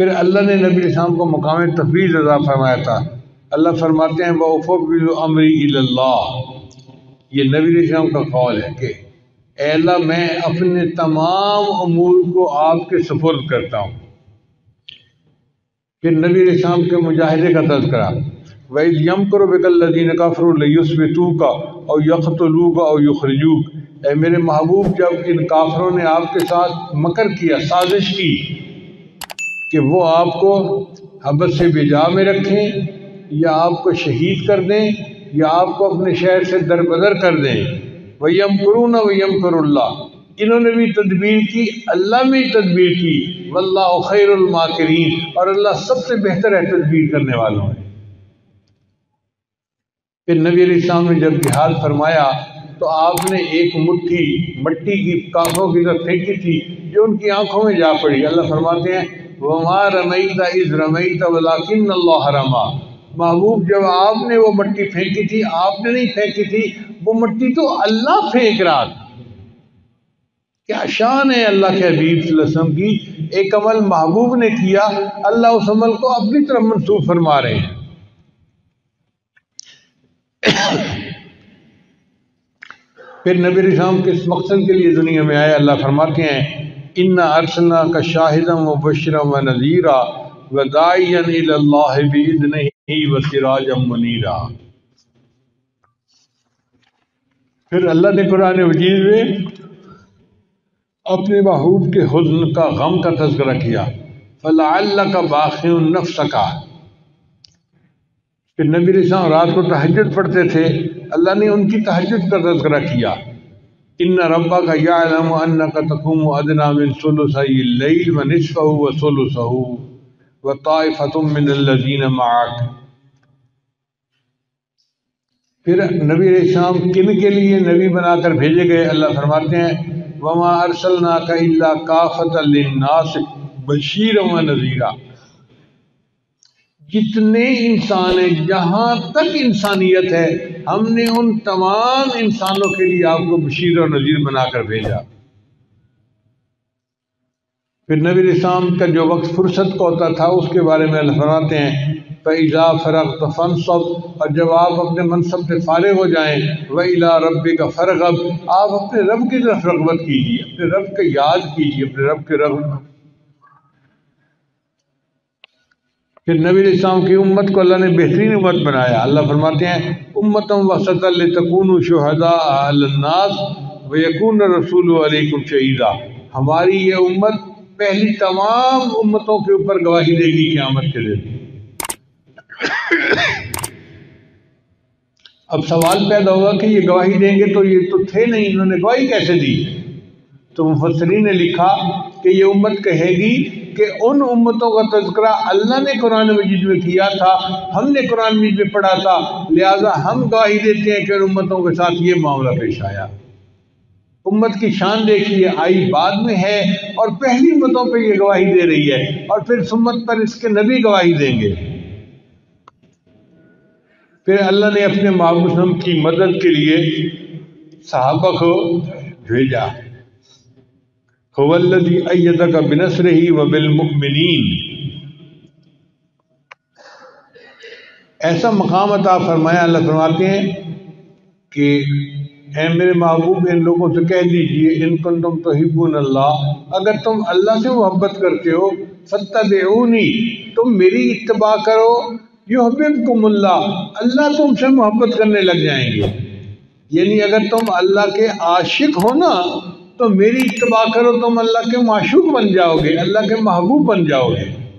پھر اللہ نے نبی السلام کو مقام تفویض ادا فرمایا تھا۔ اللہ فرماتے ہیں بفل عمری اللہ یہ نبی السلام کا قول ہے کہ اے اللہ، میں اپنے تمام امور کو آپ کے سفرد کرتا ہوں۔ پھر نبی السلام کے مجاہدے کا تذکرہ وَإِذْ يَمْكُرُ بِكَ الَّذِينَ كَفْرُوا لِيُثْبِتُوكَ أَوْ يَقْتُلُوكَ أَوْ يُخْرِجُوكَ۔ اے میرے محبوب، جب ان کافروں نے آپ کے ساتھ مکر کیا، سازش کی کہ وہ آپ کو حبت سے بجا میں رکھیں، یا آپ کو شہید کر دیں، یا آپ کو اپنے شہر سے دربدر کر دیں۔ ویم کرون ویم کر اللہ انہوں نے بھی تدبیر کی، اللہ میں تدبیر کی۔ واللہ خیر الماکرین اور اللہ سب سے بہتر ہے تدبیر کرنے والوں میں۔ پھر نبی علیہ السلام نے جب جہاد فرمایا، تو آپ نے ایک مٹھی، مٹی کی کانکھوں کی طرف پھینکی تھی، جو ان کی آنکھوں میں جا پڑی۔ اللہ فرماتے ہیں وما رمیتا از رمیتا ولیکن اللہ رما۔ محبوب جب آپ نے وہ مٹی پھینکی تھی، آپ نے نہیں پھینکی تھی، وہ مٹی تو اللہ پھینک رہا تھا۔ کیا شان ہے اللہ کے حبیب صلی اللہ علیہ وسلم کی۔ ایک عمل محبوب نے کیا، اللہ اس عمل کو اپنی طرف منسوخ فرما رہے ہیں۔ پھر نبی رسام کس مقصد کے لیے دنیا میں آئے؟ اللہ فرماتے ہیں ان ارسلنا کا شاہدم و بشرم و نذیرہ و دائین اللہ بإذنہ و سراجم منیرہ پھر اللہ نے قرآن مجید میں اپنے محبوب کے حزن کا غم کا تذکرہ کیا۔ فلعلک باخع النفس کا پھر نبی رسام رات کو تہجد پڑھتے تھے۔ اللہ نے ان کی تہجد کا تذکرہ کیا۔ ان ربا کا یا علم ان کا تقوم ادنا من ثلثی اللیل و نصفہ و ثلثہ و طائفۃ من الذین معاک پھر نبی علیہ السلام کن کے لیے نبی بنا کر بھیجے گئے؟ اللہ فرماتے ہیں، وما ارسلناک الا کافۃ للناس بشیرا و نذیرا جتنے انسان ہیں، جہاں تک انسانیت ہے، ہم نے ان تمام انسانوں کے لیے آپ کو بشیر اور نذیر بنا کر بھیجا۔ پھر نبی اسلام کا جو وقت فرصت کا ہوتا تھا، اس کے بارے میں اللہ فرماتے ہیں فیضا فرق فنصب اور جب آپ اپنے منصب سے فارغ ہو جائیں ویلا رب کا فرغب، آپ اپنے رب کی طرف رغبت کیجیے، اپنے رب کا یاد کیجیے، اپنے رب کے رغب پھر نبی علیہ السلام کی امت کو اللہ نے بہترین امت بنایا۔ اللہ فرماتے ہیں امتم وسط التکون شہداء الناس و یکون رسول علیکم شہیدہ ہماری یہ امت پہلی تمام امتوں کے اوپر گواہی دے گی قیامت کے دن۔ اب سوال پیدا ہوگا کہ یہ گواہی دیں گے تو یہ تو تھے نہیں، انہوں نے گواہی کیسے دی؟ تو مفسرین نے لکھا کہ یہ امت کہے گی کہ ان امتوں کا تذکرہ اللہ نے قرآن مجید میں کیا تھا، ہم نے قرآن مجید میں پڑھا تھا، لہذا ہم گواہی دیتے ہیں کہ ان امتوں کے ساتھ یہ معاملہ پیش آیا۔ امت کی شان دیکھیے، آئی بعد میں ہے اور پہلی امتوں پہ یہ گواہی دے رہی ہے اور پھر سمت پر اس کے نبی گواہی دیں گے۔ پھر اللہ نے اپنے معبوسم کی مدد کے لیے صحابہ کو بھیجا۔ هو الذي ايدك بنصره وبالمؤمنين. ایسا مقام عطا فرمایا، اللہ فرماتے ہیں کہ اے میرے محبوب، ان لوگوں سے کہہ دیجیے ان کن تم تحبون اللہ، اگر تم اللہ سے محبت کرتے ہو فتبعونی تم میری اتباع کرو، یحببکم اللہ اللہ تم سے محبت کرنے لگ جائیں گے۔ یعنی اگر تم اللہ کے عاشق ہو نا تو میری اتباع کرو تم اللہ کے معشوق بن جاؤ گے، اللہ کے محبوب بن جاؤ گے۔